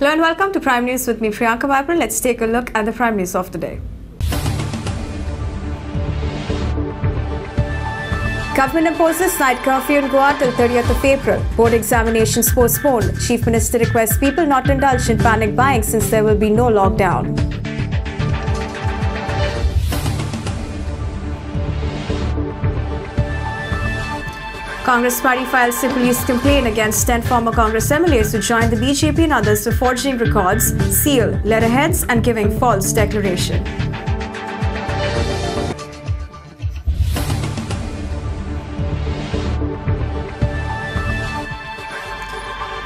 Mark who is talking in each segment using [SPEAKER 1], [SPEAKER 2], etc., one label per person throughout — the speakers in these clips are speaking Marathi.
[SPEAKER 1] Hello and welcome to Prime News with me, Priyanka Vipra. Let's take a look at the Prime News of the day. Government imposes night curfew in Goa till 30th of April. Board examinations postponed. Chief Minister requests people not to indulge in panic buying since there will be no lockdown. Congress party files a police complaint against 10 former Congress MLAs who joined the BJP and others for forging records, seal, letterheads, and giving false declaration.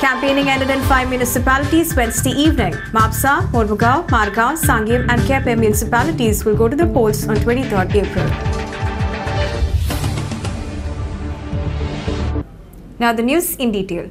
[SPEAKER 1] Campaigning ended in five municipalities Wednesday evening. Mapsa, Mormugao, Margao, Sangim, and Kepe municipalities will go to the polls on 23rd April. Now, the news in detail.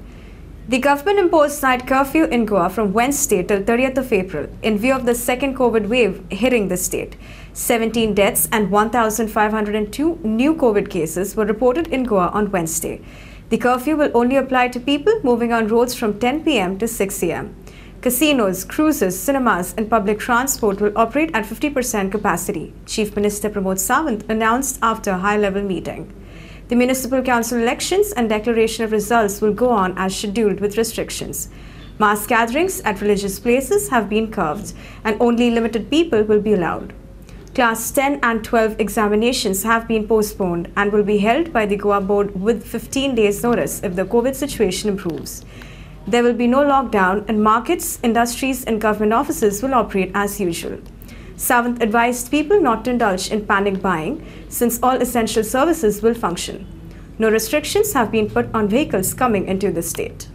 [SPEAKER 1] The government imposed night curfew in Goa from Wednesday till 30th of April in view of the second COVID wave hitting the state. 17 deaths and 1,502 new COVID cases were reported in Goa on Wednesday. The curfew will only apply to people moving on roads from 10 pm to 6 am. Casinos, cruises, cinemas, and public transport will operate at 50% capacity, Chief Minister Pramod Sawant announced after a high level meeting. The municipal council elections and declaration of results will go on as scheduled with restrictions. Mass gatherings at religious places have been curbed and only limited people will be allowed. Class 10 and 12 examinations have been postponed and will be held by the Goa board with 15 days notice if the COVID situation improves. There will be no lockdown and markets, industries and government offices will operate as usual. Sawant advised people not to indulge in panic buying since all essential services will function. No restrictions have been put on vehicles coming into the state.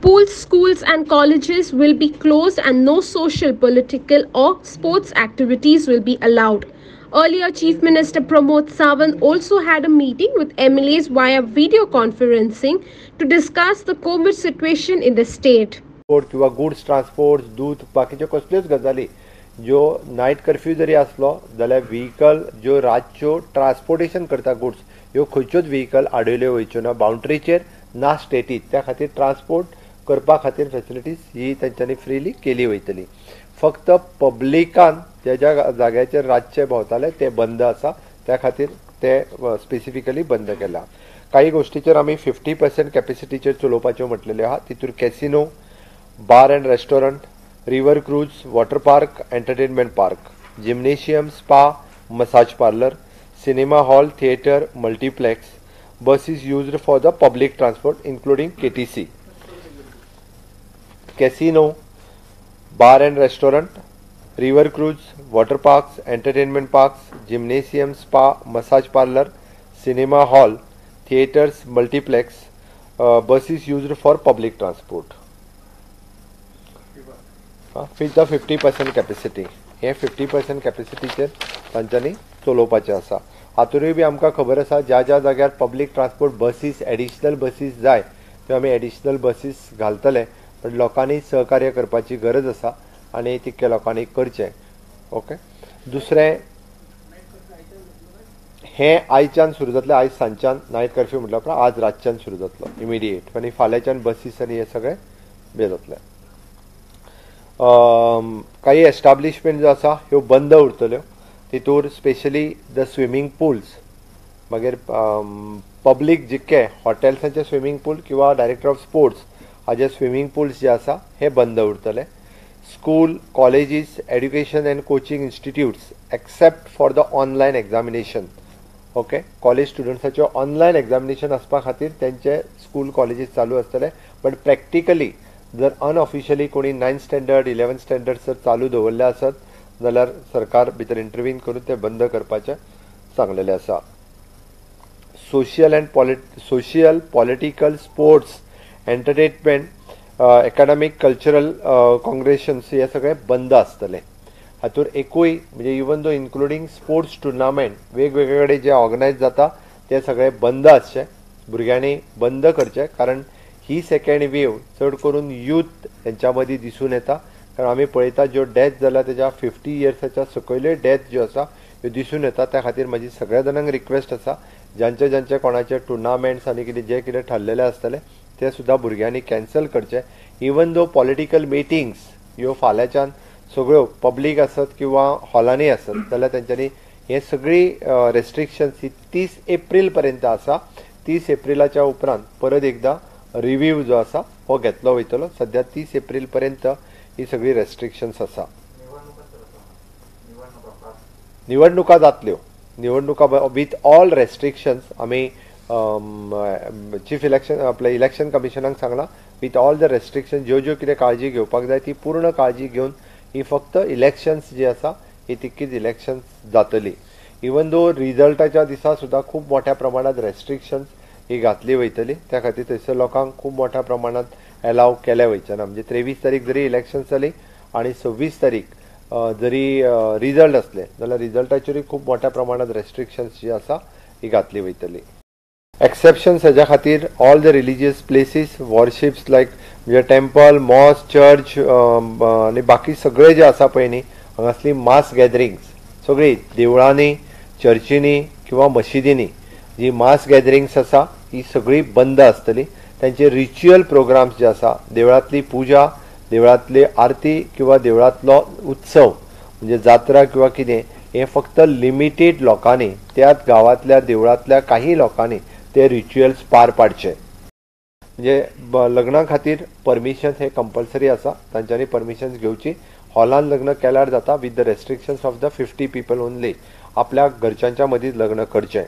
[SPEAKER 2] Pools, schools, and colleges will be closed, and no social, political, or sports activities will be allowed. Earlier, Chief Minister Pramod Sawant also had a meeting with MLAs via video conferencing to discuss the COVID situation in the state.
[SPEAKER 3] Transport किंवा गुड्स ट्रान्सपोर्ट दूध बाकीच्यो कसल्योच गजाली ज्यो नायट कर्फ्यू जरी आसलो जाल्यार व्हेकल ज्यो रातच्यो ट्रान्सपोर्टेशन करता गुड्स ह्यो खंयच्योच व्हेकल आडयल्यो वयच्यो ना. बाउंड्रीचेर ना स्टेटीत त्या खातीर ट्रान्सपोर्ट करपा खातीर फेसिलिटीज ही तेंच्यांनी फ्रीली केली वयतली. फक्त पब्लिकान ज्या ज्या जाग्याचेर रातचे भोंवताले ते बंद आसा. त्या खातीर ते स्पेसिफिकली बंद केला. काही गोष्टीचेर आमी फिफ्टी पर्सेंट कॅपेसिटीचेर चलोवपाच्यो म्हटलेल्यो आहा. तितूर casino bar and restaurant river cruise water park entertainment park gymnasium spa massage parlour cinema hall theatre multiplex bus is used for the public transport including K T C casino bar and restaurant river cruise water parks entertainment parks gymnasium spa massage parlour cinema hall theatres multiplex buses used for public transport transport. With the fifty percent capacity हे फिफ्टी पर्सेंट कॅपेसिटीचेर तांच्यांनी चलोवपाचें आसा हातूंतय बी आमकां खबर आसा ज्या ज्या जाग्यार public transport buses additional buses जाय त्यो आमी एडिशनल बसीस घालतले. पण लोकांनी सहकार्य करपाची गरज आसा आनी तितक्या लोकांनी करचें. ओके दुसरें हे आयच्यान सुरू जातलें आयज सांजच्यान नायट कर्फ्यू म्हटल्या उपरांत आज रातच्यान सुरू जातलो इमिडिएट आनी फाल्यांच्यान बसीस आनी हे सगळें बे जातलें काही एस्टाब्लिशमेंट ज्यो आसा ह्यो बंद उरतल्यो. तितूर स्पेशली द स्विमींग पूल्स मागीर पब्लीक जितके हॉटेल्सांचे स्विमींग पूल किंवा डायरेक्टर ऑफ स्पोर्ट्स हाजे स्विमींग पूल्स जे आसा हे बंद उरतले. School colleges education and coaching institutes except for the online examination okay college स्टुडंट्साचे online examination आसपा खातीर तेंचे स्कूल कॉलेजीस चालू आसतले बट प्रॅक्टिकली जर अनऑफिशियली कोणी नायन्थ स्टँडर्ड इलेवन स्टँडर्ड जर चालू दवरले आसत जाल्यार सरकार भितर इंटरव्हीन करून ते बंद करपाचें सांगलेलें आसा social and polit social political sports entertainment academic cultural congregations हे सगळे बंद आसतले हातूर एकूय म्हणजे even though including sports tournament वेगवेगळे कडेन जे ऑर्गनायज जाता ते सगळे बंद आसचे भुरग्यांनी बंद करचे कारण ही सेकंड वेव चड करून यूथ तेंच्या मदीं दिसून येता. कारण आमी पळयता ज्यो डेथ जाला तेज्या फिफ्टी इयर्साच्या सकयल्यो डेथ ज्यो आसा ह्यो दिसून येता. त्या खातीर म्हाजी सगळ्या जाणांक रिक्वेस्ट आसा ज्यांचे ज्यांचे कोणाचे टुर्नामेंट्स आनी कितें जे कितें थारलेलें आसतले ते सुद्दां भुरग्यांनी कॅन्सल करचे. इवन दो पॉलिटिकल मिटिंग्स ह्यो फाल्यांच्यान सगळ्यो पब्लीक आसत किंवा हॉलांनी आसत जाल्यार तेंच्यांनी हे सगळी रेस्ट्रिक्शन्स ही तीस एप्रील पर्यंत आसा तीस एप्रिलाच्या उपरांत परत एकदां रिव्ह्यू जो आसा हो घेतलो वयतलो सध्या तीस एप्रील पर्यंत ही सगळी रेस्ट्रिक्शन्स आसा निवडणुका जातल्यो. निवडणुका विथ ऑल रेस्ट्रिक्शन्स आमी चीफ इलेक्शन आपल्या इलेक्शन कमिशनाक सांगला विथ ऑल द रेस्ट्रिक्शन ज्यो ज्यो कितें काळजी घेवपाक जाय ती पूर्ण काळजी घेवन ही फक्त इलेक्शन्स जी आसा ही तितकीच इलेक्शन्स जातली. इवन दो रिजल्टाच्या दिसा सुद्दां खूब मोठ्या प्रमाणात रेस्ट्रिक्शन्स ही घातली वयतली त्या खातीर थंयसर लोकांक खूब मोठ्या प्रमाणांत एलाव केले वयचे ना म्हणजे त्रेवीस तारीख जरी इलेक्शन जाली आणि सव्वीस तारीख जरी रिजल्ट असले जाल्यार रिजल्टाचेरूय खूब मोठ्या प्रमाणात रेस्ट्रिक्शन्स जी आसा ही घातली वयतली एक्सेप्शन्स हेज्या खातीर all the religious places worships like म्हणजे टेम्पल मॉस चर्च आनी बाकी सगळे जे आसा पळय न्ही हांगासली मास गॅदरिंग्स सगळी देवळांनी चर्चींनी किंवा मशिदींनी जी मास गॅदरिंग्स आसा ही सगळी बंद आसतली तांचे रिच्युअल प्रोग्राम्स जे आसा देवळांतली पुजा देवळांतली आरती किंवा देवळांतलो उत्सव म्हणजे जात्रा किंवा कितें हे फक्त लिमिटेड लोकांनी त्याच गांवांतल्या देवळांतल्या काही लोकांनी ते रिच्युअल्स पार पाडचे. म्हणजे लग्ना खातीर परमिशन हे कंपल्सरी आसा तांच्यांनी परमिशन्स घेवची हॉलान लग्न केल्यार जाता with the restrictions of the fifty people only आपल्या घरच्यांच्या मदींच लग्न करचें.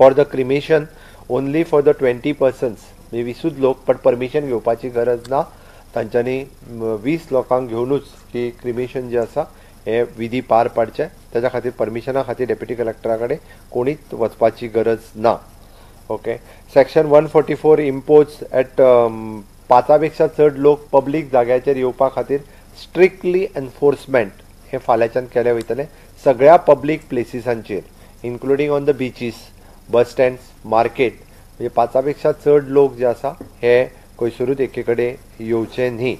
[SPEAKER 3] For the cremation only for the twenty persons म्हणजे विसूद लोक बट परमिशन घेवपाची गरज ना. तांच्यांनी वीस लोकांक घेवनूच की क्रिमेशन जे आसा हे विधी पार पाडचे. त्याच्या खातीर परमिशना खातीर डेप्युटी कलेक्टरा कडेन कोणीच वचपाची गरज ना. Okay section one forty four impose at पांचा पेक्षा चड लोक पब्लीक जाग्याचेर येवपा खातीर स्ट्रिक्टली एनफोर्समेंट हे फाल्यांच्यान केले वयतले सगळ्या public प्लेसिसांचेर including on the beaches bus stands market म्हणजे पांचा पेक्षा चड लोक जे आसा हे खंयसरूच एके कडेन येवचे न्ही.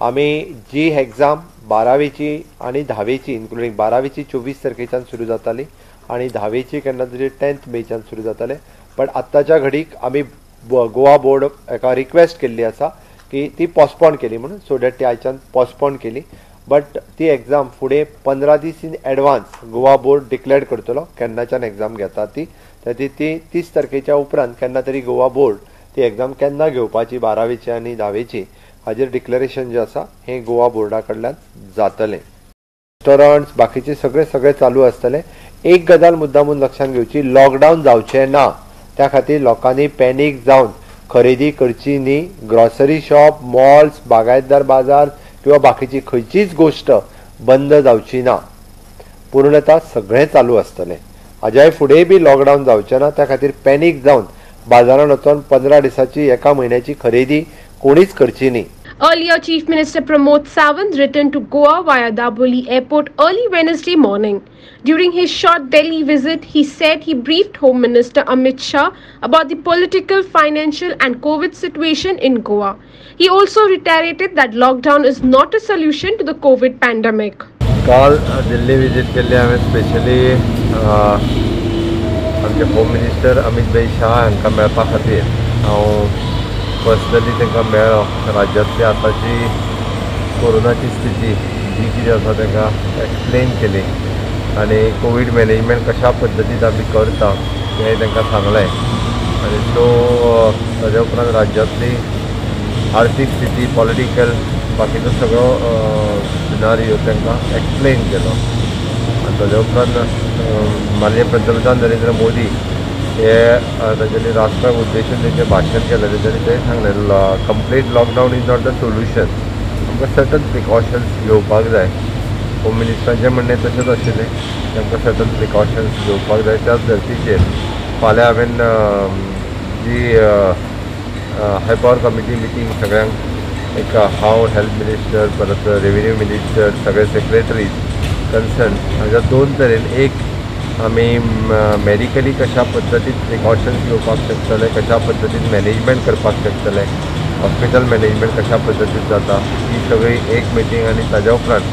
[SPEAKER 3] आमी जी एग्जाम बारावेची आनी धावेची इन्क्लुडींग बारावेची चोवीस तारखेच्यान सुरू जाताली आनी धावेची केन्ना तरी टेंथ मेच्यान सुरू जाताले. पण आत्ताच्या घडीक आमी गोवा बोर्ड एका रिक्वेस्ट केल्ली आसा की ती पोस्टपोन केली म्हणून सो डॅट ती आयच्यान पोस्टपोन केली. बट ती एग्जाम फुडें पंदरा दीस in advance Goa board declare करतलो केन्नाच्यान एग्जाम घेता ती ती ती तीस तारखेच्या उपरांत केन्ना तरी गोवा बोर्ड ती एग्जाम केन्ना घेवपाची बारावेची आनी धावेची हाजेर डिक्लेरेशन जें आसा हें गोवा बोर्डा कडल्यान जातलें. रेस्टॉरंट्स बाकीचे सगळे सगळे चालू आसतले एक गजाल मुद्दामून लक्षात घेवची लॉकडावन जावचें ना. त्या खातीर लोकांनी पॅनीक जावन खरेदी करची न्ही. ग्रॉसरी शॉप मॉल्स बागायतदार बाजार किंवा बाकीची खंयचीच गोष्ट बंद जावची ना. पूर्णता सगळें चालू आसतलें हाज्याय फुडेंय बी लॉकडावन जावचें ना त्या खातीर पॅनीक जावन बाजारांत वचून पंदरा दिसाची एका म्हयन्याची खरेदी कोणीच करची न्ही.
[SPEAKER 2] Earlier, Chief Minister Pramod Sawant returned to Goa via Daboli Airport early Wednesday morning. During his short Delhi visit, he said he briefed Home Minister Amit Shah about the political, financial, and COVID situation in Goa. He also reiterated that lockdown is not a solution to the COVID pandemic.
[SPEAKER 3] काल दिल्ली विजीट केल्ली हांवें स्पेशली आमचे होम मिनिस्टर अमित भाई शाह हांकां मेळपा खातीर हांव पर्सनली तांकां मेळ्ळो राज्यांतली आतांची कोरोनाची स्थिती जी कितें आसा तांकां एक्सप्लेन केली. आनी कोवीड मॅनेजमेंट कशा पद्दतीन आमी करता हें तांकां सांगलें आनी सो ताज्या उपरांत राज्यांतली आर्थीक स्थिती पॉलिटिकल बाकीचो सगळो सिनारियो तांकां एक्सप्लेन केलो. आनी ताज्या उपरांत माननीय पंतप्रधान नरेंद्र मोदी हे तांच्यांनी राष्ट्राक उद्देशून तेंचें भाशण केलें तेंच्यांनी ते सांगलें complete lockdown is not the solution आमकां सतत प्रिकॉशन्स घेवपाक जाय. होम मिनिस्टरांचें म्हणणें तशेंच आशिल्लें. तांकां सतत प्रिकॉशन्स घेवपाक जाय त्याच धर्तीचेर. फाल्यां हांवें जी हाय पॉवर कमिटी मिटींग सगळ्यांक एक हांव हेल्थ मिनिस्टर परत रेवेन्यू मिनिस्टर सगळे सेक्रेटरीज कन्सर्न हाज्या दोन तरेन एक आमी मॅडिकली कशा पद्दतीन प्रिकॉशन्स घेवपाक शकतले कशा पद्दतीन मॅनेजमेंट करपाक शकतले हॉस्पिटल मॅनेजमेंट कशा पद्दतीन जाता ही सगळी एक मिटींग आनी ताज्या उपरांत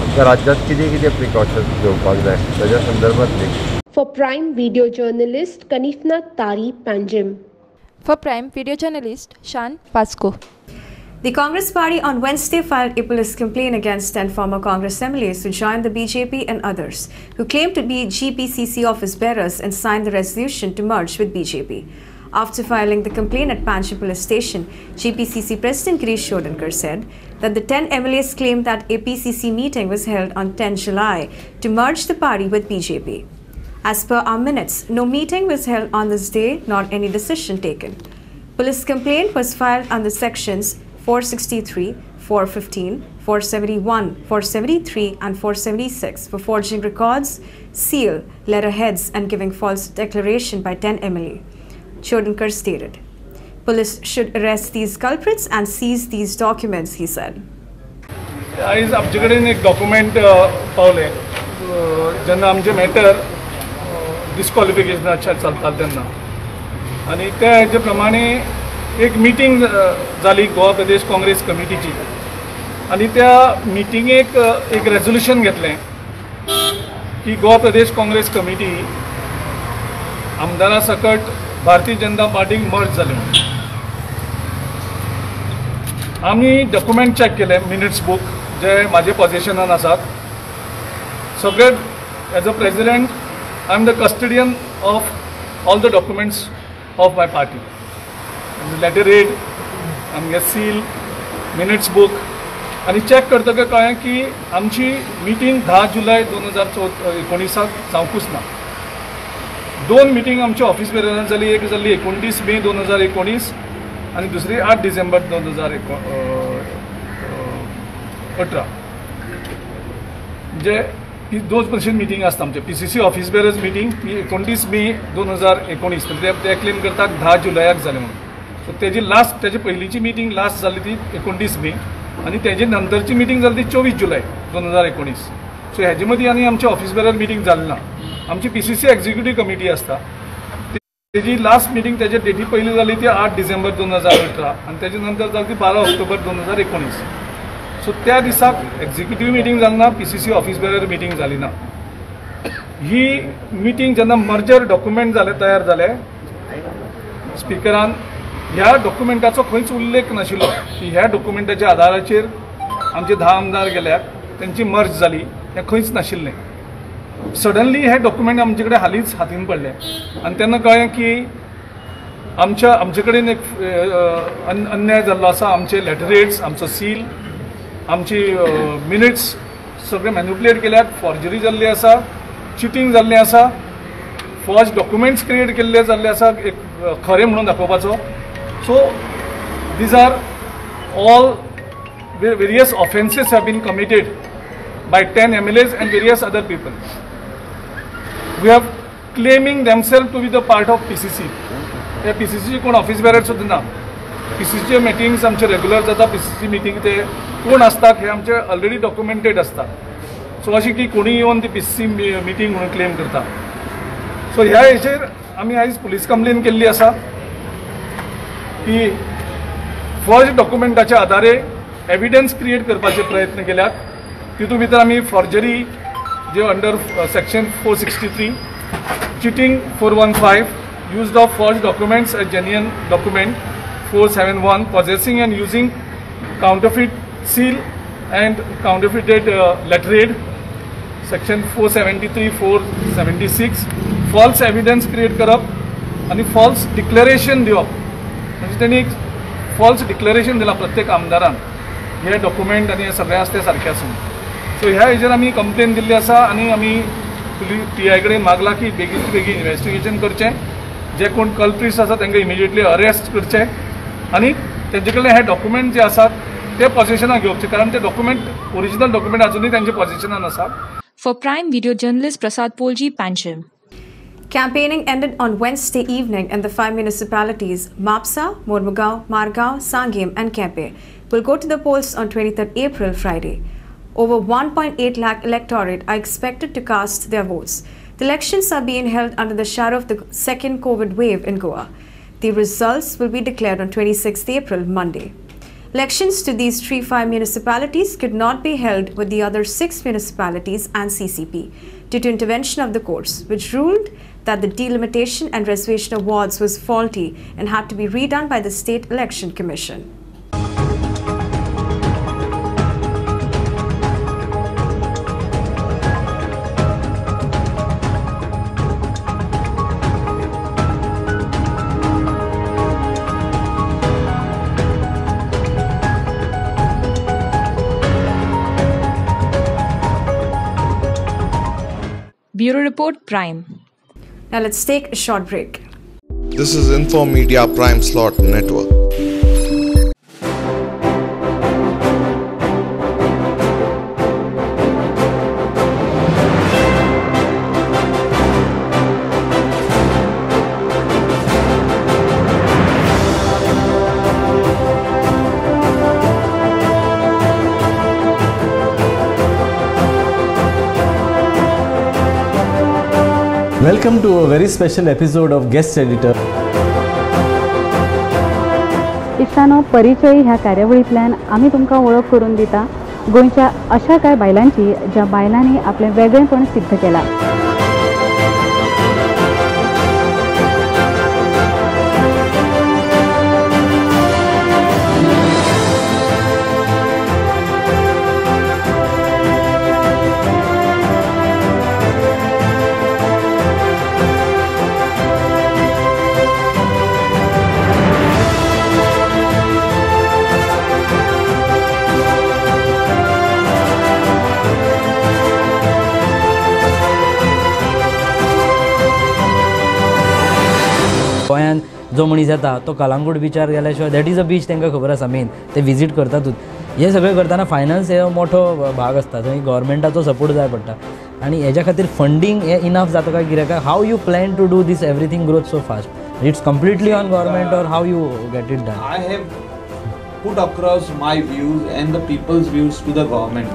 [SPEAKER 3] आमच्या राज्यांत कितें कितें प्रिकॉशन्स घेवपाक जाय ताज्या संदर्भांतली
[SPEAKER 2] For Prime Video journalist Kanifna Tari Panjim.
[SPEAKER 4] For Prime Video Journalist Shan Pasco.
[SPEAKER 1] The Congress party on Wednesday filed a police complaint against 10 former Congress MLAs who joined the BJP and others who claimed to be GPCC office bearers and signed the resolution to merge with BJP. After filing the complaint at Panjim police station, GPCC President Girish Shodankar said that the 10 MLAs claimed that a PCC meeting was held on 10 July to merge the party with BJP. As per our minutes, no meeting was held on this day nor any decision taken. Police complaint was filed under sections 463, 415, 471, 473, and 476 for forging records, seal, letterheads, and giving false declaration by 10 MLA. Chodankar stated. Police should arrest these culprits and seize these documents, he said.
[SPEAKER 4] आयज आमचे कडेन एक डॉक्युमेंट पावले अ, जेन्ना आमचे मॅटर डिस्क्वॉलिफिकेशनाचे चलताले तेन्ना आनी त्या हेजे प्रमाणे एक मिटींग जाली गोवा प्रदेश काँग्रेस कमिटीची. आनी त्या मिटींगेक एक रेझोल्युशन घेतलें की गोवा प्रदेश काँग्रेस कमिटी आमदारा सकट भारतीय जनता पार्टीक मर्ज जाली म्हणून. आमी डॉक्युमेंट चॅक केले मिनिट्स बूक जे म्हाजे पोझिशनान आसात सगळे as a president I am the custodian of all the documents of my party letterhead आमगे सील मिनिट्स बूक आनी चॅक करतकच कळ्ळें की आमची मिटींग धा जुलय दोन हजार चौ एकोणिसाक जावंकूच ना. दोन मिटींग आमच्या ऑफिस बेररान जाली एक जाल्ली एकोणतीस मे दोन हजार एकोणीस आणि दुसरी आठ डिसेंबर दोन हजार एको अठरा. म्हणजे ही दोन भशेन मिटींग आसता आमचे P C C office bearer meeting ही एकोणतीस मे दोन हजार एकोणीस. म्हणजे ते क्लेम करतात धा जुलयाक जालें म्हणून. सो तेजी लास्ट तेजी पयलींची मिटींग लास्ट जाली ती एकोणतीस मे. आनी तेजे नंतरची मिटींग जाली ती चोवीस जुलय दोन हजार एकोणीस. सो हेजे मदीं आनी आमच्या ऑफिस बेरर मिटींग जाली ना. आमची P C C executive committee आसता तेजी लास्ट मिटींग त्याच्या डेटी पहिली जाली ती आठ डिसेंबर दोन हजार अठरा. आनी तेजे नंतर जाली ती बारा ऑक्टोबर दोन हजार एकोणीस. सो त्या दिसाक एक्झिक्युटिव्ह मिटींग जाली ना P C C office bearer meeting जाली ना. ही मिटींग जेन्ना मर्जर डॉक्युमेंट जाले तयार जाले स्पिकरान ह्या डॉक्युमेंटाचो खंयच उल्लेख नाशिल्लो की ह्या डॉक्युमेंटाच्या आधाराचेर आमचे धा आमदार गेल्यात. त्यांची मर्ज जाली हें खंयच नाशिल्लें सडनली हे डॉक्युमेंट आमचे कडेन हालींच हातीन पडले. आनी तेन्ना कळ्ळें की आमच्या आमचे कडेन एक अन्याय जाल्लो आसा आमचे लेटरेट्स आमचो सील आमची मिनिट्स सगळे मॅन्युपुलेट केल्यात. फॉर्जरी जाल्ली आसा चिटींग जाल्लें आसा फॉज डॉक्युमेंट्स क्रिएट केल्ले जाल्ले आसा एक खरें म्हणून दाखोवपाचो. So these are all various offences have been committed by 10 MLAs and various other people. We have claiming themselves to be the part of PCC. C PCC कोण ऑफिस बेरर सुद्दां ना पी सी सीचे मिटिंग्स आमचे रेग्युलर जाता पी सी सी मिटींग ते कोण असतात हे आमचे ऑलरेडी डॉक्युमेंटेड असता सो अशी की कोणी येवन ती पी सी सी मिटींग म्हणून क्लेम करता सो ह्या हेचेर आमी आयज पुलीस कंप्लेन केल्ली आसा की फर्स्ट डॉक्युमेंटाच्या आधारे एविडन्स क्रिएट करपाचे प्रयत्न केल्यात. तितूंत भितर आमी फॉर्जरी जे under section four sixty three cheating four one five use of forge documents as genuine document four seven one possessing and using counterfeit seal and counterfeited letterhead section four seventy three four seventy six false evidence create करप आनी फॉल्स डिक्लेरेशन दिवप. म्हणजे त्यांनी एक फॉल्स डिक्लरेशन दिला प्रत्येक आमदारान. हे डॉक्युमेंट आनी हे सगळें आसा तें सारकें आसून सो ह्या हेजेर आमी कंप्लेन दिल्ली आसा आनी आमी टी आय कडेन मागला की बेगीन बेगीन इन्वेस्टिगेशन करचें. जे कोण कल्प्रिट्स आसा तांकां इमिजिएटली अरेस्ट करचें. आनी तेंचे कडल्यान हे डॉक्युमेंट जे आसात ते पोझिशनाक घेवचे कारण ते डॉक्युमेंट ओरिजिनल डॉक्युमेंट अजूनही त्यांच्या पोझिशनान आसा
[SPEAKER 5] for prime video journalist Prasad पोलजी पॅन्शन
[SPEAKER 1] Campaigning ended on Wednesday evening in the five municipalities Mapsa, Mormugao, Margao, Sangim, and Kempe will go to the polls on 23rd April, Friday. Over 1.8 lakh electorate are expected to cast their votes. The elections are being held under the shadow of the second COVID wave in Goa. The results will be declared on 26th April, Monday. Elections to these three five municipalities could not be held with the other six municipalities and CCP due to intervention of the courts, which ruled that the delimitation and reservation awards was faulty and had to be redone by the State Election Commission.
[SPEAKER 5] Bureau Report Prime.
[SPEAKER 1] Now let's take a short break.
[SPEAKER 6] This is Info Media Prime Slot Network.
[SPEAKER 7] Welcome to a very special episode of Guest Editor.
[SPEAKER 8] इश्टानो परिचय ह्या कार्यावळींतल्यान आमी तुमकां वळख करून दिता गोंयच्या अशा कांय बायलांची ज्या बायलांनी आपलें वेगळेपण सिद्ध केलां
[SPEAKER 9] जो मनीस येता तो कलांगूट बिचार गेल्या शिवाय दॅट इज अ बीच तांकां खबर आसा मेन ते विजीट करतातूच हे सगळें करतना फायनान्स हे मोठो भाग आसता थंय गोवोरमेंटाचो सपोर्ट जाय पडटा. आनी हेज्या खातीर फंडींग हे इनफ जाता काय कित्याक how you plan to do this everything growth so fast it's completely on government or how you get it done
[SPEAKER 10] I have put across my views and the people's views to the government.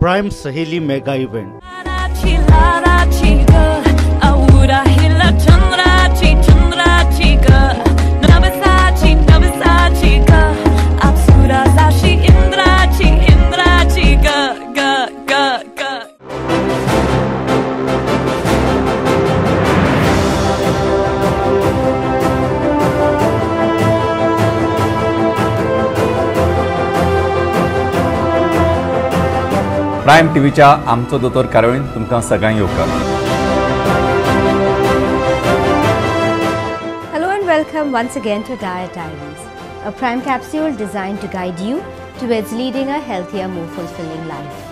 [SPEAKER 11] Prime Saheli Mega Event.
[SPEAKER 12] Prime टीव्हीच्या आमचो दोतोर कार्यावळीन तुमकां सगळ्यांक येवकार.
[SPEAKER 13] Welcome once again to Diet Diaries, a prime capsule designed to guide you towards leading a healthier, more fulfilling life.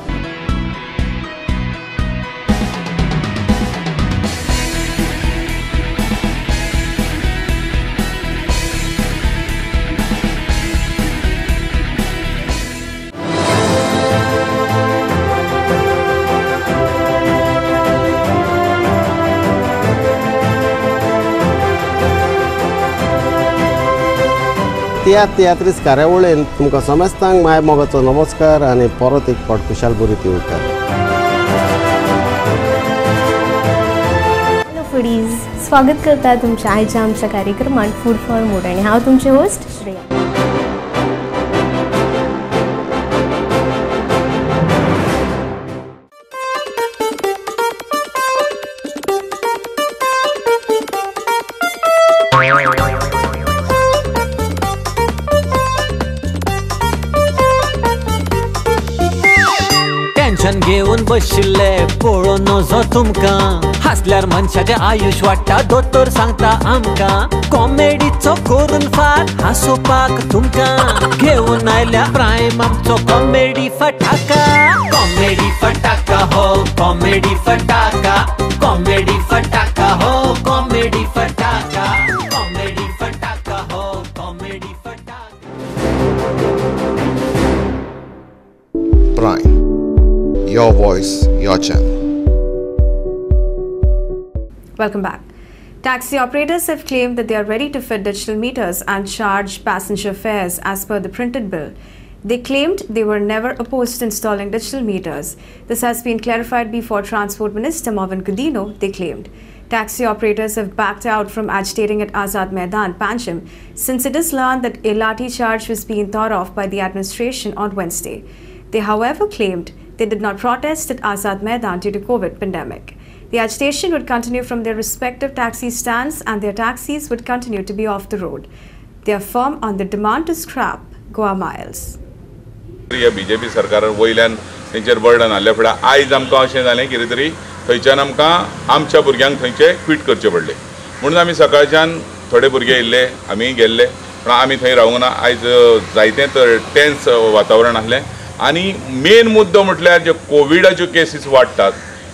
[SPEAKER 11] Tiatr तियात्रीस कार्यावळीन तुमकां समेस्तांक माय मोगाचो नमस्कार आनी परत एक फावट खुशाल बरी ती
[SPEAKER 13] हॅलो फुडीज स्वागत करता तुमच्या आयच्या आमच्या कार्यक्रमात फूड फॉर मूड आणि हांव तुमचे होस्ट श्रेया.
[SPEAKER 14] बशिल्ले पळोवन नजो तुमकां. हासल्यार मनशाचें आयुश वाडटा दोतोर सांगता आमकां. कॉमेडीचो करून फार हांसोवपाक तुमकां. घेवन आयल्या प्रायम आमचो कॉमेडी फटाका. कॉमेडी फटाका हो कॉमेडी फटाका. कॉमेडी फटाका हो कॉमेडी फटाका. कॉमेडी फटाका हो कॉमेडी फटाका.
[SPEAKER 6] Prime. Your voice, your channel.
[SPEAKER 1] Welcome back. Taxi operators have claimed that they are ready to fit digital meters and charge passenger fares as per the printed bill. They claimed they were never opposed to installing digital meters. This has been clarified before Transport Minister Marvin Godino, they claimed. Taxi operators have backed out from agitating at Azad Maidan, Pancham, since it is learned that a lathi charge was being thought of by the administration on Wednesday. They, however, claimed they did not protest at Azad Maidan due to COVID pandemic. The agitation would continue from their respective taxi stands and their taxis would continue to be off the road. They are firm on the demand to scrap Goa Miles.
[SPEAKER 15] या बी जे पी सरकारान वयल्यान तेंचेर बर्डन हाडल्या फुडें आयज आमकां अशें जालें कितें तरी थंयच्यान आमकां आमच्या भुरग्यांक थंयचे क्वीट करचे पडले म्हणून आमी सकाळच्यान थोडे भुरगे येयल्ले आमी गेल्ले पूण आमी थंय रावूंक ना आयज जायतें तर टेन्स वातावरण आसलें आनी मेन मुद्दो म्हटल्यार जे कोविडाच्यो केसीस वाडटात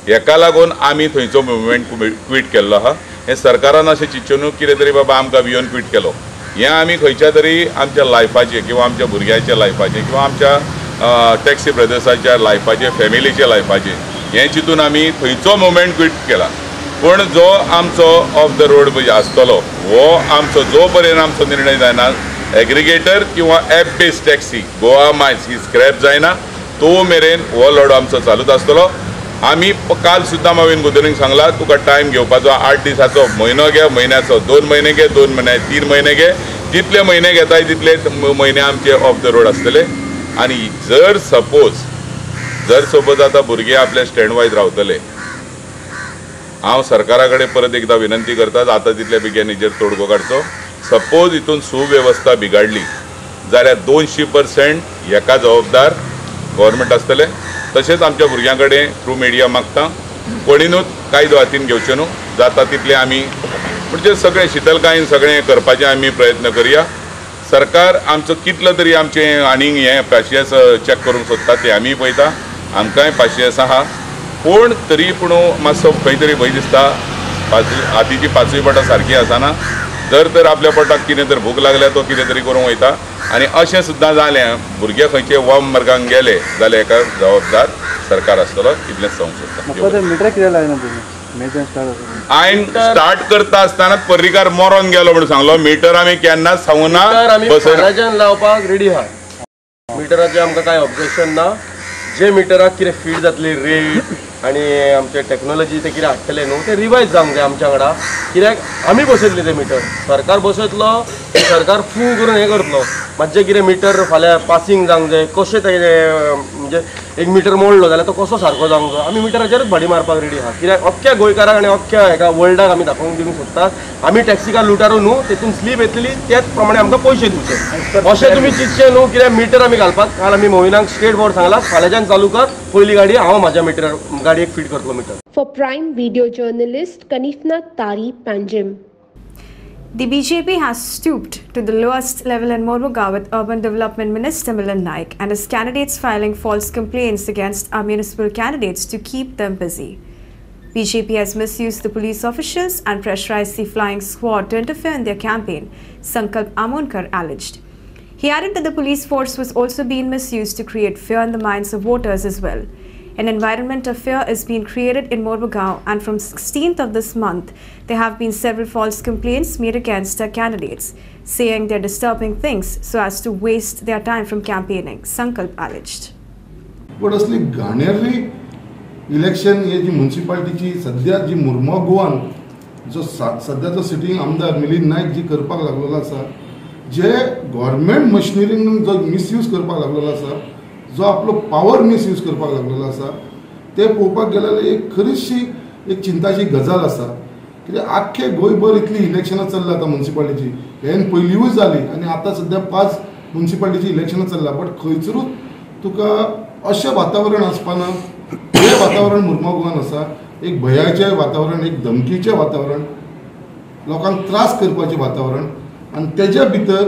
[SPEAKER 15] हेका लागून आमी थंयचो मुवमेंट क्वीट केल्लो आहा हें सरकारान अशें चिंतचें न्हू कितें तरी बाबा आमकां भियोन क्वीट केलो. हें आमी खंयच्या तरी आमच्या लायफाचें किंवा आमच्या भुरग्यांच्या लायफाचें किंवा आमच्या टॅक्सी ब्रदर्साच्या लायफाचें फॅमिलीच्या लायफाचें हें चिंतून आमी थंयचो मुवमेंट क्वीट केला. पूण जो आमचो ऑफ द रोड म्हणजे आसतलो हो आमचो जो पर्यंत आमचो निर्णय जायना एग्रिगेटर किंवा app based taxi Goa Miles ही स्क्रॅप जायना तो मेरेन हो लढो आमचो चालूच आसतलो आमी काल सुद्दां हांवें गुदरींक सांगला तुका टायम घेवपाचो आठ दिसाचो म्हयनो घे म्हयन्याचो दोन म्हयने घे दोन म्हयने तीन म्हयने घे. जितले म्हयने घेताय तितले म्हयने आमचे ऑफ द रोड आसतले आनी जर सपोज जर सपोज आतां भुरगे आपले स्टँड वायज रावतले. हांव सरकारा कडेन परत एकदां विनंती करता आतां तितले बेगीन हेजेर तोडगो काडचो सपोज हितून सुवेवस्था बिगाडली जाल्यार दोनशी पर्सेंट हेका जबाबदार गोवोरमेंट आसतले तशेंच आमच्या भुरग्यां कडेन थ्रू मिडिया मागता कोणीनूच कायदो हातीन घेवचे न्हू जाता तितले आमी म्हणजे सगळें शितलकायेन सगळें करपाचें आमी प्रयत्न करया. सरकार आमचो कितलो तरी आमचें आनीक हें पाशियेंस चॅक करूंक सोदता तें आमी पळयता. आमकांय पाशियेंस आहा. पूण तरी पूण मातसो खंय तरी भंय दिसता. हातीची पाचवी बोटां सारकी आसना जर तर आपल्या पोटाक कितें तर भूक लागल्या तो कितें तरी करूंक वयता आनी अशें सुद्दां जालें भुरगे खंयचे वम मार्गांक गेले जाल्यार हेका जबाबदार सरकार आसतलो इतलेंच सांगूंक सोदता
[SPEAKER 16] मेजर स्टार्ट
[SPEAKER 15] हांवें स्टार्ट करता आसतना पर्रीकार मरोन गेलो म्हणून सांगलो मिटर आमी केन्नाच सांगू ना
[SPEAKER 17] लावपाक रेडी आहा मिटराचें आमकां कांय ऑब्जेक्शन ना? जे मिटराक कितें फीड जातली रेट आनी आमचे टॅक्नोलॉजी ते कितें हाडटले न्हू ते रिवायज जावंक जाय आमच्या वांगडा कित्याक आमी बसयतले ते मिटर सरकार बसयतलो सरकार फू करून हें करतलो. मातशें म्हणजे कितें मिटर फाल्यां पासींग जावंक जाय कशें ते म्हणजे एक मिटर मोडलो जाल्यार तो कसो सारको जावंक जाय आमी मिटराचेरच भाडी मारपाक रेडी आहा कित्याक अख्ख्या गोंयकाराक आनी अख्ख्या हेका वर्ल्डाक आमी दाखोवंक दिवंक सोदतात आमी टॅक्सिकार लुटारू न्हू तेतून स्लीप येतली त्याच प्रमाणे आमकां पयशे दिवचे. अशें तुमी चिंतचें न्हू कित्याक मिटर आमी घालपाक. काल आमी मोहिनाक स्टेट बोर्ड सांगला फाल्यांच्यान चालू कर पयली गाडी हांव म्हाज्या मिटर गाडयेक फीट करतलो metre
[SPEAKER 2] For Prime Video journalist Kanifna Tari Panjim.
[SPEAKER 1] The BJP has stooped to the lowest level in Mormugaon with Urban Development Minister Milan Naik and his candidates filing false complaints against our municipal candidates to keep them busy. BJP has misused the police officials and pressurized the flying squad to interfere in their campaign, Sankalp Amonkar alleged. He added that the police force was also being misused to create fear in the minds of voters as well. An environment of fear is being created in Mormugaon and from 16th of this month, there have been several false complaints made against our candidates, saying they're disturbing things so as to waste their time from campaigning, Sankalp alleged.
[SPEAKER 18] पण असली घाणेरली इलेक्शन हे जी म्युन्सिपाल्टीची सध्या जी मुरमो गोवान जो सा- सध्याचो सिटींग आमदार मिलिंद नायक जी करपाक लागलेलो आसा जे गव्हर्मेंट मशिनरीन जो मिसयूज करपाक लागलेलो आसा जो आपलो पावर मिसयूज करपाक लागलेलो आसा ते पळोवपाक गेल्यार एक खरीचशी एक चिंताची गजाल आसा कित्याक आख्खे गोंयभर इतली इलेक्शनां चल्ला आतां मुन्सिपालिटीची हें पयलींच जाली आनी आतां सद्या पांच मुन्सिपालिटीची इलेक्शनां चल्ला. बट खंयसरूच तुका अशें वातावरण आसपाना हें वातावरण मुरमो आसा एक भयाचें वातावरण एक धमकीचें वातावरण लोकांक त्रास करपाचें वातावरण. आनी तेज्या भितर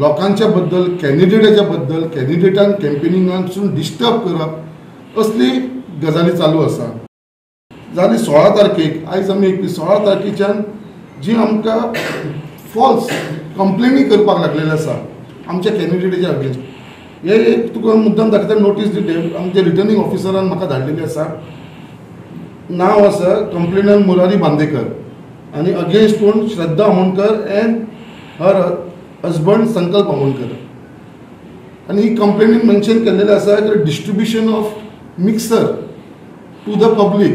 [SPEAKER 18] लोकांच्या बद्दल कॅन्डिडेटाच्या बद्दल कॅन्डिडेटान कॅम्पेनिंगांसून डिस्टर्ब करप असली गजाली चालू आसा जाली सोळा तारखेक आयज आमी एक सोळा तारखेच्यान जी आमकां फॉल्स कंप्लेनी करपाक लागलेले आसा आमच्या कॅन्डिडेटाच्या अगेन्स्ट. हे एक तुका मुद्दम दाखयता नोटीस आमच्या रिटर्निंग ऑफिसरान म्हाका धाडलेली आसा. नांव आसा कंप्लेनंट मुरारी बांदेकर. आनी अगेन्स्ट कोण? श्रद्धा होणकर एन्ड हर हजबंड संकल्प आमोणकर आनी ही कंप्लेनीन मेन्शन केल्लेलें आसा की distribution of mixer to the public.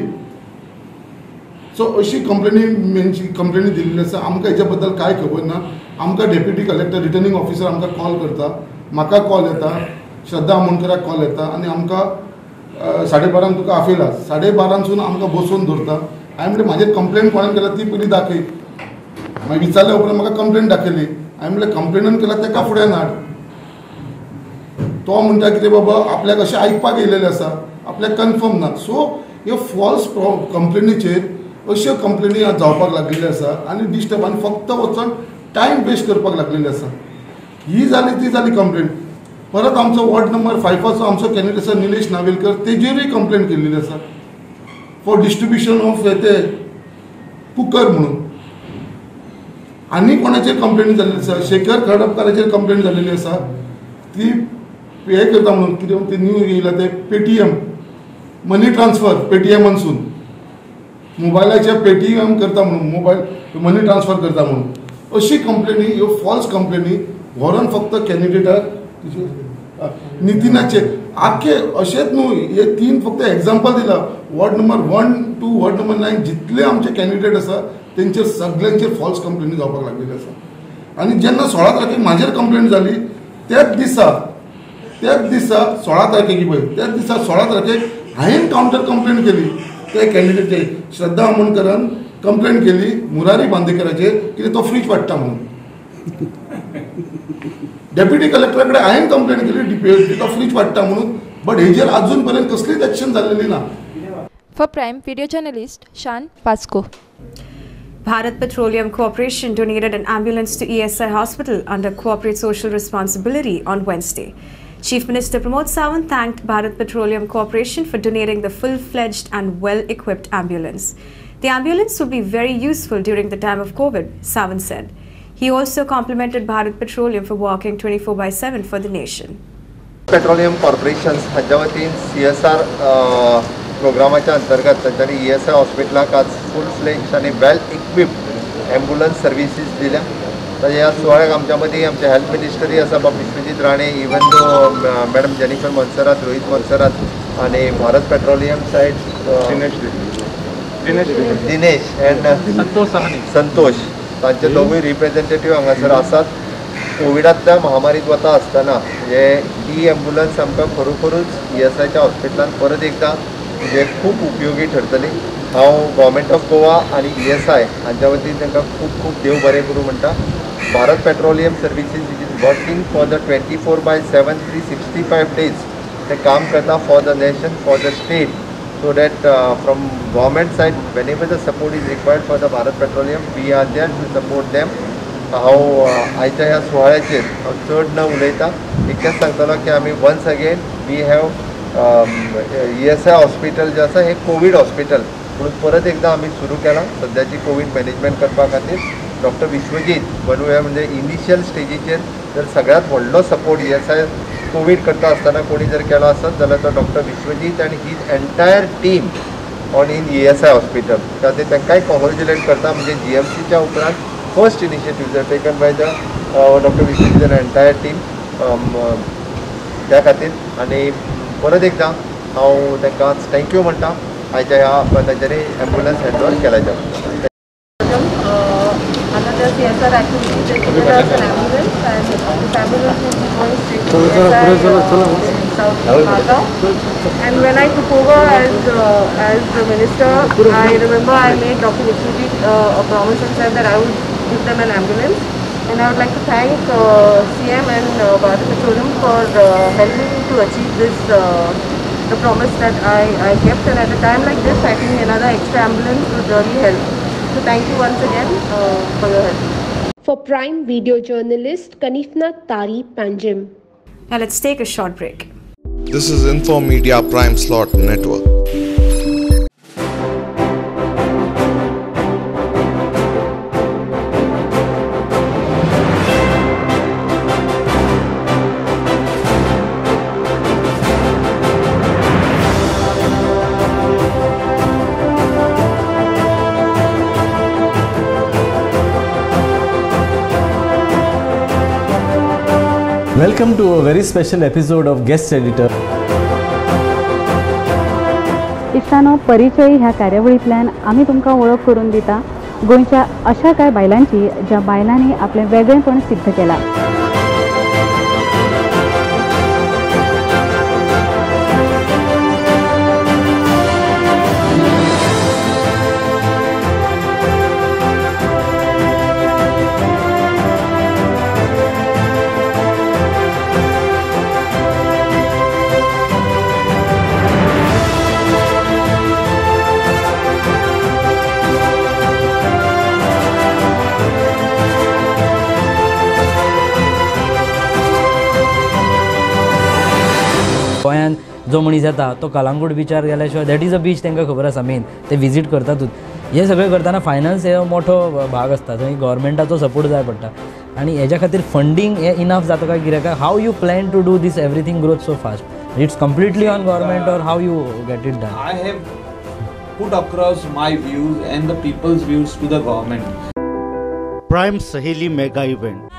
[SPEAKER 18] So अशी कंप्लेनी कंप्लेनी दिल्ली आसा आमकां हेच्या बद्दल कांय खबर ना? आमकां डेप्युटी कलेक्टर रिटर्निंग ऑफिसर आमकां कॉल करता. म्हाका कॉल येता. श्रद्धा आमोणकराक कॉल येता. आनी आमकां साडे बारांक तुका आफयला साडे बारांसून आमकां बसोवन दवरता हांवें म्हणलें म्हाजेर कंप्लेन कोणाक केल्या ती पयलीं दाखय मागीर विचारल्या उपरांत म्हाका कंप्लेन दाखयली हांवें म्हणलें कंप्लेनंट केला तेका फुडें हाड तो म्हणटा कितें बाबा आपल्याक अशें आयकपाक येयलेलें आसा आपल्याक कन्फर्म ना. सो ह्यो फॉल्स कंप्लेनीचेर अश्यो कंप्लेनी जावपाक लागलेल्यो आसा आनी डिस्टर्ब आनी फक्त वचून टायम वेस्ट करपाक लागलेले आसा ही जाली ती जाली कंप्लेन परत आमचो वॉर्ड नंबर फायफाचो आमचो कॅन्डिडेट आसा निलेश नावेलकर तेजेरूय कंप्लेन केल्लेली आसा फॉर डिस्ट्रिब्युशन ऑफ ते कुकर म्हणून. आनी कोणाचेर कंप्लेन जाल्ली आसा शेखर खडपकाराचेर कंप्लेन जाल्लेली आसा ती हे करता म्हणून कितें ते न्यू येयला ते पेटीएम मनी ट्रान्सफर पेटीएमानसून मोबायलाच्या पेटीएम करता म्हणून मोबायल मनी ट्रान्सफर करता म्हणून. अशी कंप्लेनी ह्यो फॉल्स कंप्लेनी व्हरून फक्त कॅन्डिडेटाक नितीनाचे आख्खे अशेंच न्हू हे तीन फक्त एग्जाम्पल दिला. Ward number one two ward number nine जितले आमचे कॅन्डिडेट आसा तेंचेर सगळ्यांचेर फॉल्स कंप्लेनी जावपाक लागलेली आसा आनी जेन्ना सोळा तारखेक म्हाजेर कंप्लेन जाली त्याच दिसा त्याच दिसा सोळा तारखेक पळय त्याच दिसा सोळा तारखेक हांवें काउंटर कंप्लेन केली. ते कॅन्डिडेटे श्रद्धा आमोणकरान कंप्लेन केली मुरारी बांदेकराचेर कितें तो फ्रीज वाडटा म्हणून. डेप्युटी कलेक्टरा कडेन हांवें कंप्लेन केली तो फ्रीज वाडटा म्हणून. बट हेजेर अजून पर्यंत कसलीच एक्शन जाल्लेली ना.
[SPEAKER 19] For Prime video journalist Shan POCSO
[SPEAKER 1] Bharat Petroleum Corporation donated an ambulance to ESI Hospital under corporate social responsibility on Wednesday. Chief Minister Pramod Sawant thanked Bharat Petroleum Corporation for donating the full-fledged and well-equipped ambulance. The ambulance will be very useful during the time of COVID, Sawant said. He also complimented Bharat Petroleum for working 24 by 7 for the nation.
[SPEAKER 20] Petroleum corporation हाच्या वतीन सी एस आर प्रोग्रामाच्या अंतर्गत तांच्यांनी ई एस आय हॉस्पिटलाक आज फूल फ्लेज आनी वेल equipped ambulance services दिल्या. ताच्या ह्या सुवाळ्याक आमच्या मदीं आमचे हेल्थ मिनिस्टरी आसा बाब Vishwajit Rane even though madam Jennifer Monserrate Rohit Monserrate आनी Bharat Petroleum side Dinesh Dinesh. And Santosh Santosh. तांचे दोगूय रिप्रेझेंटेटीव हांगासर आसात कोविडांतल्या महामारीत वता आसतना हे ही ॲम्ब्युलन्स आमकां खरोखरूच ई एस आयच्या हॉस्पिटलांत परत एकदां म्हणजे खूब उपयोगी ठरतली हांव गव्हर्मेंट ऑफ गोवा आनी ई एस आय हांच्या वतीन तांकां खूब खूब देव बरें करूं म्हणटा Bharat Petroleum services is is working for the twenty four by seven three sixty five days ते काम करता for the nation for the state so that uh, from government side whenever the support is required for the Bharat Petroleum we are there to support them. हांव uh, आयच्या ह्या सुवाळ्याचेर हांव चड न उलयतां इतकेंच सांगतलो की आमी once again we have S I hospital जें आसा हें कोवीड हॉस्पिटल म्हणून परत एकदां आमी सुरू केलां. सद्याची कोवीड मॅनेजमेंट करपा खातीर डॉक्टर विश्वजीत बनवया म्हणजे इनिशियल स्टेजीचेर जर सगळ्यांत व्हडलो support E S I Covid करता आसतना कोणी जर केलो आसत जाल्यार तो डॉक्टर विश्वजीत आनी his entire team on in E S I hospital खातीर तांकांय कॉंग्रेच्युलेट करता म्हणजे जी एम सीच्या उपरांत फर्स्ट इनिशिएटीव जर taken by the doctor Vishwajit and entire team त्या खातीर आनी परत एकदां हांव तांकां थँक्यू म्हणटा आयच्या ह्या तांच्यांनी
[SPEAKER 21] ambulance handover ambulance and when I took over as uh, as the minister, I remember I made Dr. Vishwajit uh, a promise and said that I would give them an ambulance. And I would like to thank uh, CM and uh, Bharat Petroleum for uh, helping me to achieve this, uh, the promise that I, I kept. And at a time like this, I think another extra ambulance would really help. So thank you once again uh, for your help.
[SPEAKER 2] For Prime Video Journalist Kanifna Tari Panjim.
[SPEAKER 1] Now let's take a short break.
[SPEAKER 6] This is Info Media Prime Slot Network.
[SPEAKER 22] Welcome to a very special episode of Guest Editor.
[SPEAKER 8] इश्टानो परिचय ह्या कार्यावळींतल्यान आमी तुमकां वळख करून दिता गोंयच्या अशा कांय बायलांची ज्या बायलांनी आपलें वेगळेपण सिद्ध केलां
[SPEAKER 9] जो मनीस येता तो कलांगूट बिचार गेल्या शिवाय दॅट इज अ बीच तांकां खबर आसा मेन ते विजीट करतातूच हे सगळें करतना फायनान्स हे मोठो भाग आसता थंय गव्हर्मेंटाचो सपोर्ट जाय पडटा आनी हेज्या खातीर फंडींग हे इनफ जाता काय कित्याक how you plan to do this everything growth so fast it's completely on government or how you get it done
[SPEAKER 10] I have put across my views and the people's views to the government.
[SPEAKER 19] Prime Saheli Mega Event.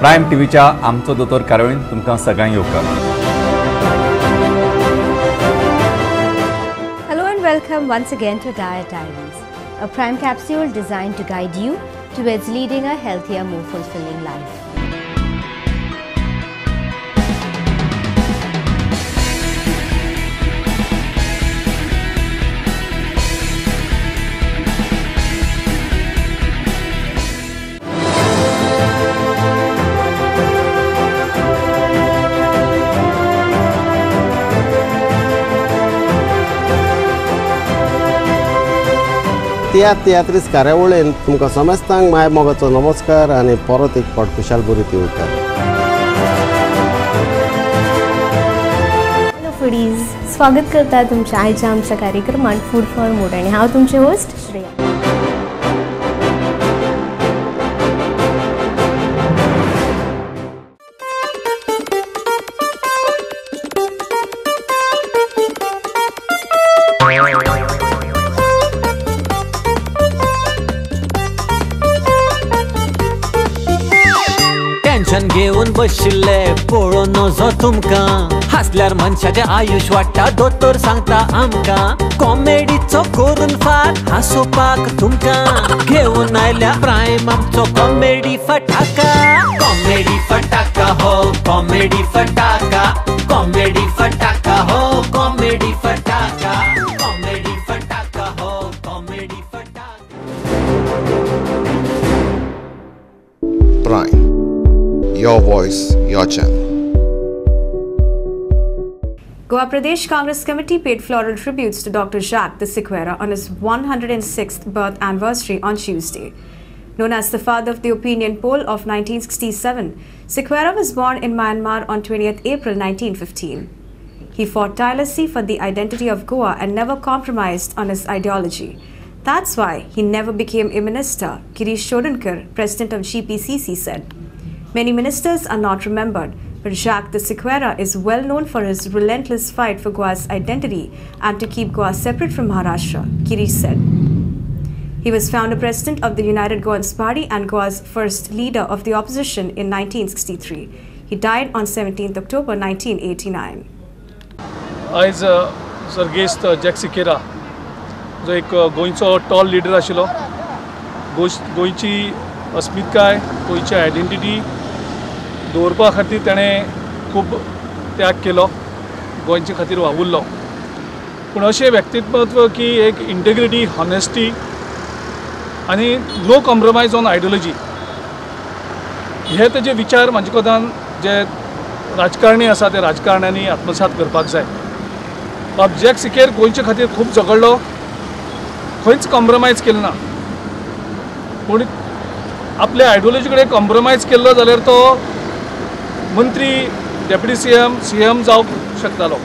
[SPEAKER 12] Prime टीव्हीच्या आमचो दोतोर कार्यावळीन तुमकां सगळ्यांक येवकार.
[SPEAKER 13] Welcome once again to Diet Diaries, a prime capsule designed to guide you towards leading a healthier, more fulfilling life.
[SPEAKER 11] Tiatr तियात्रीस कार्यावळीन तुमकां समेस्तांक माय मोगाचो नमस्कार आनी परत एक फावट खुशाल बरी ती
[SPEAKER 23] हॅलो फुडीज स्वागत करता तुमच्या आयच्या आमच्या कार्यक्रमात फूड फॉर मूड आणि हांव तुमचे होस्ट श्रेया.
[SPEAKER 14] बशिल्ले पळोवन नजो तुमकां. हासल्यार मनशाचें आयुष वाडटा दोतोर सांगता आमकां. कॉमेडीचो करून फार हांसोवपाक तुमकां. घेवन आयल्या प्रायम आमचो कॉमेडी फटाका. कॉमेडी फटाका हो कॉमेडी फटाका. कॉमेडी फटाका हो
[SPEAKER 6] comedy Your voice, your channel.
[SPEAKER 1] Goa Pradesh Congress Committee paid floral tributes to Dr. Jacques de Sequeira on his 106th birth anniversary on Tuesday. Known as the father of the opinion poll of 1967, Sequeira was born in Myanmar on 20th April 1915. He fought tirelessly for the identity of Goa and never compromised on his ideology. That's why he never became a minister, Girish Shodankar, president of GPCC, said. Many ministers are not remembered, but Jacques de Sequeira is well known for his relentless fight for Goa's identity and to keep Goa separate from Maharashtra, Girish said. He was founder president of the United Goans Party and Goa's first leader of the opposition in 1963. He died on 17th October 1989.
[SPEAKER 4] आयज सर्गेस्त जॅक सिकेरा जो एक गोंयचो टॉल लिडर आशिल्लो गोंय गोंयची अस्मितकाय गोंयची आयडेंटिटी दवरपा खातीर ताणें खूब त्याग केलो गोंयचे खातीर वावुरलो. पूण अशें व्यक्तित्व की एक इंटेग्रिटी हॉनेस्टी आनी नो कॉम्प्रमायज ऑन आयडियोलॉजी हे तेजे विचार म्हाजे कोतान जे राजकारणी आसा ते राजकारण्यांनी आत्मसात करपाक जाय. बाब जॅक सिकेर गोंयचे खातीर खूब झगडलो खंयच कॉम्प्रमायज केलो ना. पूण आपल्या आयडियोलॉजी कडेन कॉम्प्रमायज केल्लो जाल्यार तो मंत्री deputy C M C M जावंक शकतालो.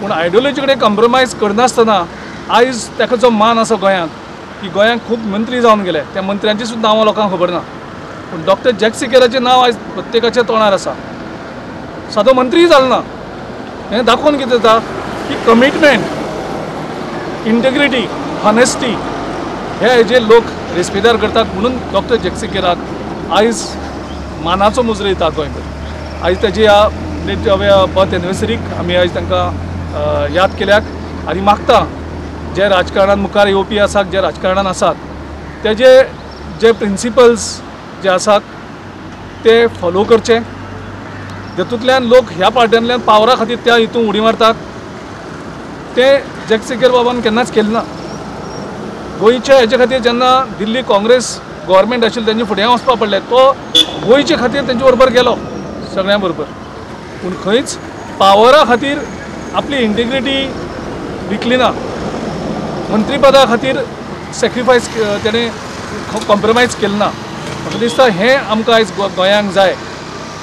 [SPEAKER 4] पूण आयडियोलॉजी कडेन कॉम्प्रोमायज करनासतना आयज ताका जो मान आसा गोंयांत की गोंयांत खूब मंत्री जावन गेले. त्या मंत्र्यांची सुद्दां नांवां लोकांक खबर ना. पूण डॉक्टर जॅक्सिकेलाचें नांव आयज प्रत्येकाच्या तोंडार आसा सादो मंत्री जालो ना. हें दाखोवन कितें जाता की कमिटमेंट इंटेग्रिटी हॉनेस्टी हे हेजे लोक रेस्पेदार करतात म्हणून डॉक्टर जॅक्सिकेलाक आयज मानाचो मुजरो येता गोंयभर आयज तेजी ह्या बर्थ एनिवर्सरीक आमी आयज तांकां याद केल्याक आनी मागता जे राजकारणांत मुखार येवपी आसात जे राजकारणांत आसात तेजे जे प्रिंसिपल्स जे आसात ते फॉलो करचे. जेतूंतल्यान लोक ह्या पार्ट्यांतल्यान पावरा खातीर त्या हितून उडी मारतात. ते जगसेकर बाबान केन्नाच केलें ना. गोंयच्या हेजे खातीर जेन्ना दिल्ली काँग्रेस गोवोरमेंट आशिल्ली तेंचे फुडें वचपा पडलें तो गोंयचे खातीर तेंचे बरोबर गेलो. सगळ्यां बरोबर पूण खंयच पावरा खातीर आपली इंटिग्रिटी विकली ना. मंत्रीपदा खातीर सॅक्रिफायस तेणे कॉम्प्रमायज केलें ना. म्हाका दिसता हें आमकां आयज गोंयांक जाय.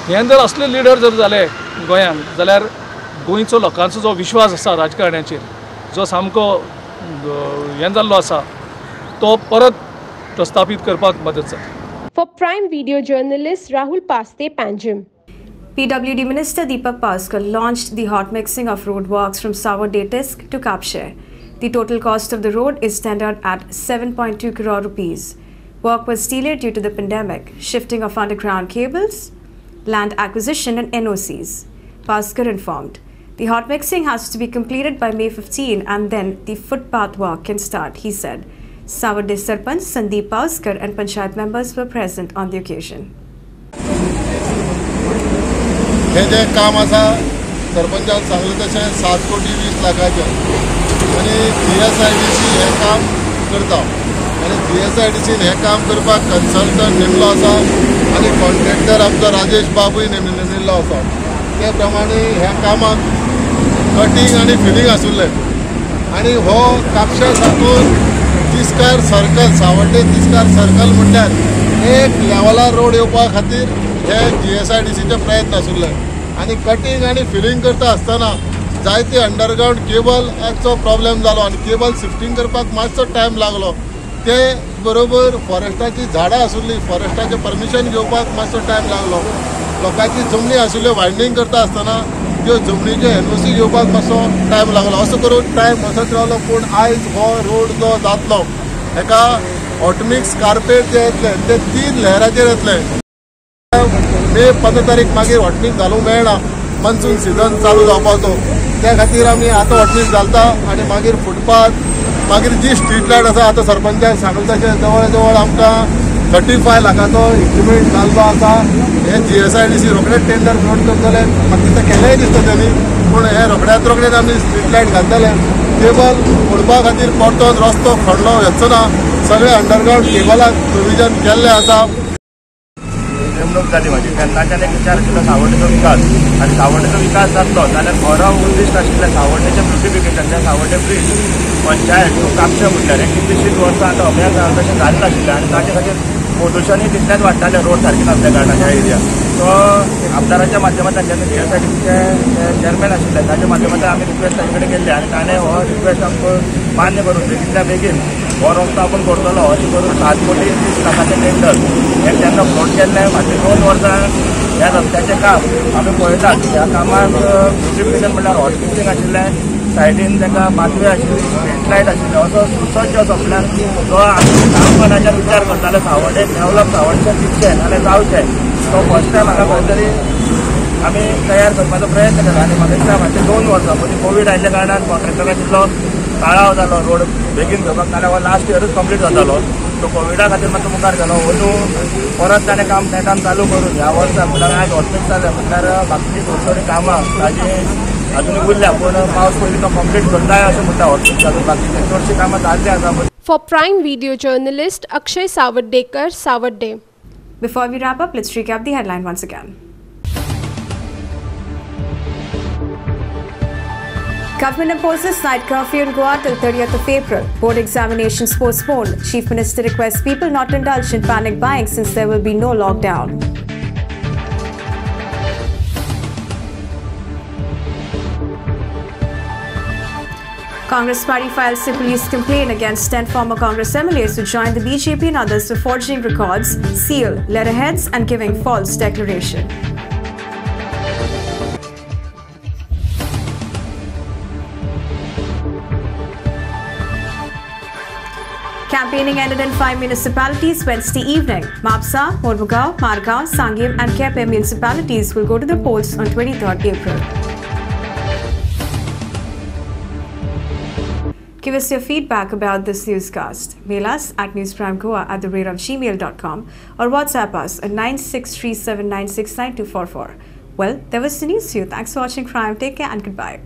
[SPEAKER 4] हें जर असले लिडर जर जाले गोंयांक जाल्यार गोंयचो लोकांचो जो विश्वास आसा राजकारण्याचेर जो सामको हें जाल्लो आसा तो परत प्रस्थापीत करपाक मदत जाता.
[SPEAKER 2] For Prime video journalist Rahul Paste Panjim.
[SPEAKER 1] PWD Minister Deepak Paskal launched the hot mixing of road works from Sour Datisk to Kapshare. The total cost of the road is tendered at 7.2 crore rupees. Work was delayed due to the pandemic, shifting of underground cables, land acquisition and NOCs. Paskar informed. The hot mixing has to be completed by May 15 and then the footpath work can start, he said. Savarde Sarpanch, Sandeep Paskar and Panchayat members were present on the occasion.
[SPEAKER 24] हे जे काम आसा सरपंचान सांगलें तशें सात कोटी वीस लाखाचें. आनी G S I D C हें काम करता. आनी जी एस आय डी सीन हें काम करपाक कन्सल्टंट नेमलो आसा आनी कॉन्ट्रॅक्टर आमचो राजेश बाबूय नेम नेमिल्लो आसा ते प्रमाणे ह्या कामाक कटींग आनी फिलींग आसुल्लें आनी हो कापशा साकून तिस्कार सर्कल सावड्डे तिस्कार सर्कल म्हणल्यार एक लेवलार रोड येवपा खातीर हे जी एस आय डी सीचे प्रयत्न आशिल्ले आनी कटींग आनी फिलींग करता आसतना जायते अंडरग्रावंड केबलाचो प्रॉब्लेम जालो आनी केबल शिफ्टींग करपाक मातसो टायम लागलो. ते बरोबर फॉरेस्टाची झाडां आसुल्लीं फॉरेस्टाचें परमिशन घेवपाक मातसो टायम लागलो. लोकांची जमनी आशिल्ल्यो वायंडींग करता आसतना त्यो जमनीचे एनओसी घेवपाक मातसो टायम लागलो. असो करून टायम वचत रावलो पूण आयज हो रोड जो जातलो हेका ऑटमिक्स कार्पेट जे येतले ते तीन लेयराचेर येतले. मे पंदरा तारीख मागीर हॉटमिक्स घालूंक मेळना मनसून सिजन चालू जावपाचो. त्या खातीर आमी आतां हॉटमिक्स घालता आनी मागीर फुटपाथ मागीर जी स्ट्रीट लायट आसा आतां सरपंचान सांगलें तशें जवळ जवळ आमकां थर्टी फाय लाखाचो इक्विपमेंट घाललो आसा. हे G S I D C रोखडेच टेंडर फ्लोट करतले. म्हाका दिसता केलेंय दिसता त्यांनी पूण हे रोखड्यात रोखडेच आमी स्ट्रीट लायट घालतले. केबल फोडपा खातीर परतोन रस्तो खणलो येचो ना. सगळे अंडरग्रावंड केबलाक प्रोविजन केल्लें आसा.
[SPEAKER 25] नेमणूक जाली माझी. तेन्नाच्यान एक विचार केलो सावड्डेचो विकास आनी सावड्डेचो विकास जातलो जाल्यार खरो उद्दिश्ट आशिल्लें सावड्डेचें ब्युटिफिकेशन तें सावड्डे ब्रीज पंचायत टू कापशे म्हटल्यार एक कितलीशींच वर्सां आतां अभ्यास जावन तशें जालें नाशिल्लें आनी ताचे खातीर पोल्युशनूय तितलेंच वाडटालें रोड सारके नासल्या कारणान ह्या एरिया सो आमदाराच्या माध्यमांतल्यान जेन्ना G S I D chairman आशिल्ले ताच्या माध्यमांतल्यान आमी रिक्वेस्ट ताचे कडेन केल्ली आनी ताणें हो रिक्वेस्ट आमकां मान्य करून बेगितल्या बेगीन हो रस्तो आपण करतलो अशें करून सात कोटी तीस लाखाचें टेंडर हें जेन्ना फ्लोट केल्लें फाटलीं दोन वर्सां ह्या रस्त्याचें काम आमी पळयतात ह्या कामाक ब्युटिफिकेशन म्हणल्यार हॉट मिक्सिंग आशिल्लें सायडीन ताका पाथवे आशिल्ली स्ट्रीट लायट आशिल्ली असो सुसज्ज असो म्हणल्यार जो आमी गांवकारांचेर विचार करताले सावडे डेव्हलप सावडचें दिसचें नाल्यार जावचें तो फर्स्ट टायम हांगा खंय तरी आमी तयार करपाचो प्रयत्न केला. आनी म्हाका दिसता मातशें दोन वर्सां मदीं कोवीड आयिल्ल्या कारणान कॉन्ट्रॅक्टरांचो काळाव जालो रोड बेगीन करपाक नाल्यार हो लास्ट इयरच कंप्लीट जातालो तो कोविडा खातीर मातसो मुखार गेलो अंदू परत ताणें काम नेटान चालू करून ह्या वर्सा म्हटल्यार आयज हॉस्पिटल जालें म्हटल्यार बाकीची थोडी थोडी कामां ताजी अजून उरल्या पूण पावस पयलीं तो कंप्लीट करताय अशें म्हणटा हॉस्पिटल बाकीची चडशीं कामां जाल्ली आसा
[SPEAKER 2] For Prime Video journalist Akshay Savaddekar, Savadde.
[SPEAKER 1] Before we wrap up, let's recap the headline once again. Government imposes night curfew in Goa till 30th of April. Board examinations postponed. Chief Minister requests people not to indulge in panic buying since there will be no lockdown. Congress party files a police complaint against 10 former Congress MLAs who joined the BJP and others for forging records, seal, letterheads, and giving false declaration. Campaigning ended in five municipalities Wednesday evening. Mapsa, Mormugao, Margao, Sangim, and Kepe municipalities will go to the polls on 23rd April. Give us your feedback about this newscast. Mail us at newsprimegoa at the rate of gmail.com or WhatsApp us at 9637969244. Well, there was the news to you. Thanks for watching Crime. Take care and goodbye.